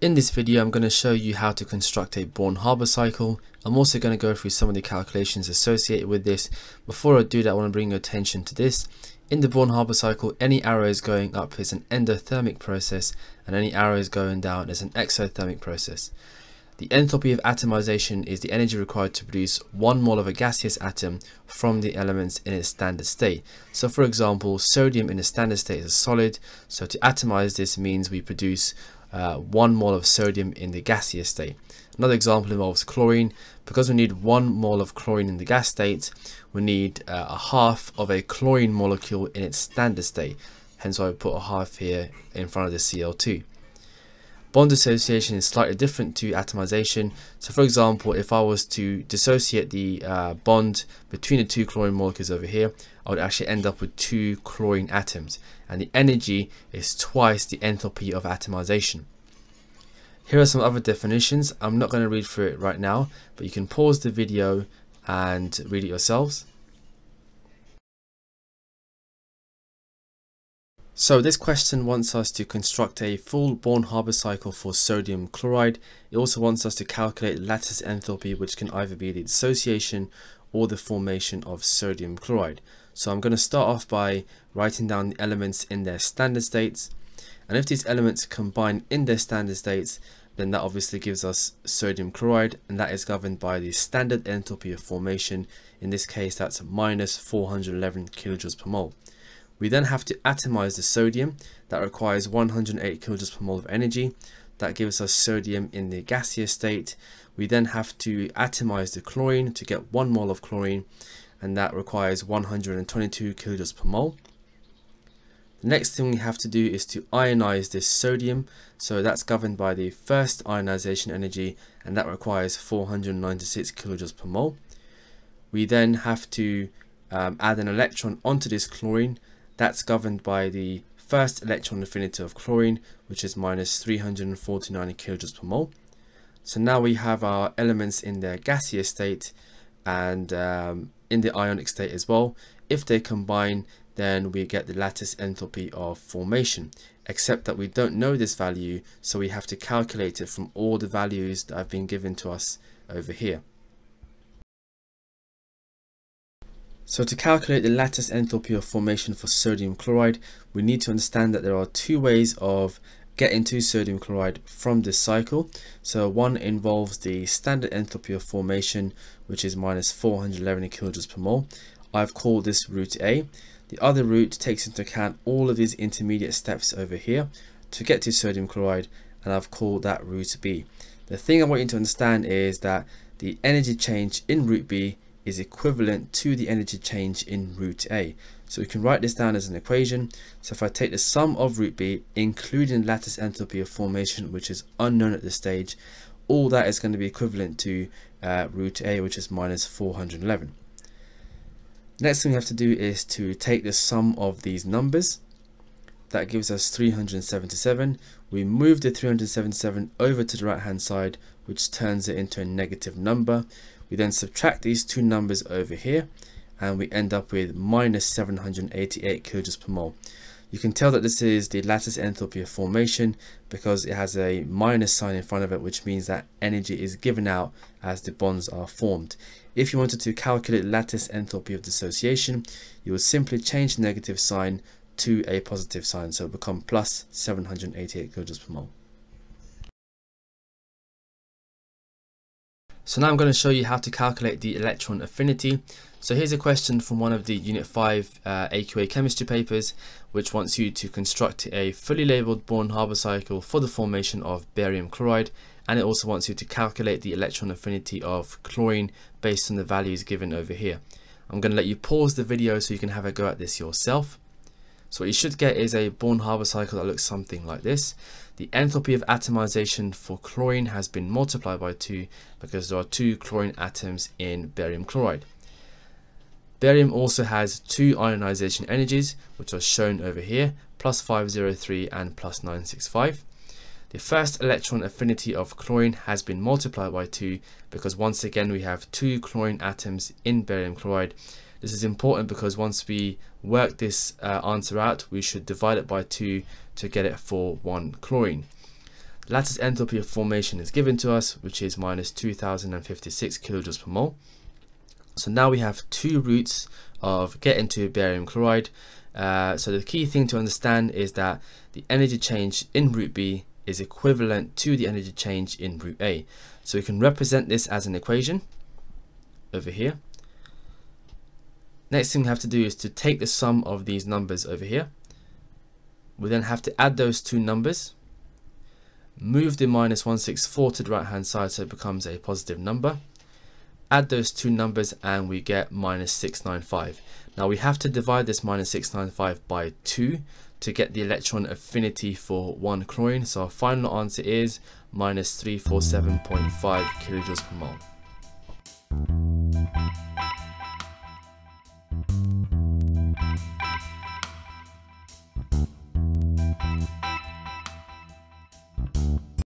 In this video I'm going to show you how to construct a Born-Haber cycle. I'm also going to go through some of the calculations associated with this. Before I do that I want to bring your attention to this. In the Born-Haber cycle any arrows going up is an endothermic process and any arrows going down is an exothermic process. The enthalpy of atomization is the energy required to produce one mole of a gaseous atom from the elements in its standard state. So for example, sodium in a standard state is a solid, so to atomize this means we produce uh, 1 mole of sodium in the gaseous state. Another example involves chlorine. Because we need 1 mole of chlorine in the gas state, we need uh, a half of a chlorine molecule in its standard state. Hence I put a half here in front of the Cl2. Bond dissociation is slightly different to atomization. So for example, if I was to dissociate the uh, bond between the two chlorine molecules over here, I would actually end up with two chlorine atoms. And the energy is twice the enthalpy of atomization. Here are some other definitions. I'm not going to read through it right now, but you can pause the video and read it yourselves. So this question wants us to construct a full Born-Haber cycle for sodium chloride. It also wants us to calculate lattice enthalpy which can either be the dissociation or the formation of sodium chloride. So I'm going to start off by writing down the elements in their standard states. And if these elements combine in their standard states, then that obviously gives us sodium chloride and that is governed by the standard enthalpy of formation. In this case, that's minus 411 kilojoules per mole. We then have to atomize the sodium that requires 108 kilojoules per mole of energy. That gives us sodium in the gaseous state. We then have to atomize the chlorine to get one mole of chlorine and that requires 122 kilojoules per mole. The next thing we have to do is to ionize this sodium. So that's governed by the first ionization energy and that requires 496 kilojoules per mole. We then have to um, add an electron onto this chlorine that's governed by the first electron affinity of chlorine, which is minus 349 kilojoules per mole. So now we have our elements in their gaseous state and um, in the ionic state as well. If they combine, then we get the lattice enthalpy of formation, except that we don't know this value, so we have to calculate it from all the values that have been given to us over here. So to calculate the lattice enthalpy of formation for sodium chloride, we need to understand that there are two ways of getting to sodium chloride from this cycle. So one involves the standard enthalpy of formation, which is minus 411 kilojoules per mole. I've called this route A. The other route takes into account all of these intermediate steps over here to get to sodium chloride, and I've called that route B. The thing I want you to understand is that the energy change in route B is equivalent to the energy change in route A. So we can write this down as an equation. So if I take the sum of route B, including lattice enthalpy of formation, which is unknown at this stage, all that is going to be equivalent to uh, route A, which is minus 411. Next thing we have to do is to take the sum of these numbers. That gives us 377. We move the 377 over to the right hand side, which turns it into a negative number. We then subtract these two numbers over here and we end up with minus 788 kilojoules per mole. You can tell that this is the lattice enthalpy of formation because it has a minus sign in front of it which means that energy is given out as the bonds are formed. If you wanted to calculate lattice enthalpy of dissociation, you would simply change the negative sign to a positive sign so it become plus 788 kilojoules per mole. So now I'm going to show you how to calculate the electron affinity. So here's a question from one of the Unit 5 uh, AQA chemistry papers, which wants you to construct a fully labeled Born-Haber cycle for the formation of barium chloride, and it also wants you to calculate the electron affinity of chlorine based on the values given over here. I'm going to let you pause the video so you can have a go at this yourself. So what you should get is a Born-Haber cycle that looks something like this. The enthalpy of atomization for chlorine has been multiplied by 2 because there are two chlorine atoms in barium chloride. Barium also has two ionization energies, which are shown over here, plus 503 and plus 965. The first electron affinity of chlorine has been multiplied by 2 because once again we have two chlorine atoms in barium chloride this is important because once we work this uh, answer out, we should divide it by 2 to get it for 1 chlorine. lattice enthalpy of formation is given to us, which is minus 2056 kilojoules per mole. So now we have two routes of getting to barium chloride. Uh, so the key thing to understand is that the energy change in route B is equivalent to the energy change in route A. So we can represent this as an equation over here. Next thing we have to do is to take the sum of these numbers over here. We then have to add those two numbers, move the minus 164 to the right hand side so it becomes a positive number, add those two numbers and we get minus 695. Now we have to divide this minus 695 by 2 to get the electron affinity for one chlorine. So our final answer is minus 347.5 kilojoules per mole.